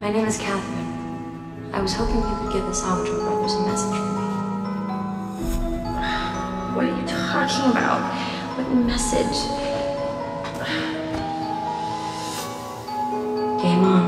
My name is Katherine. I was hoping you could give the Salvatore brothers a message for me. What are you talking about? What message? Game on.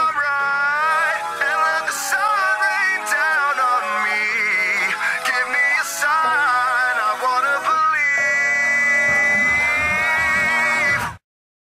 All right.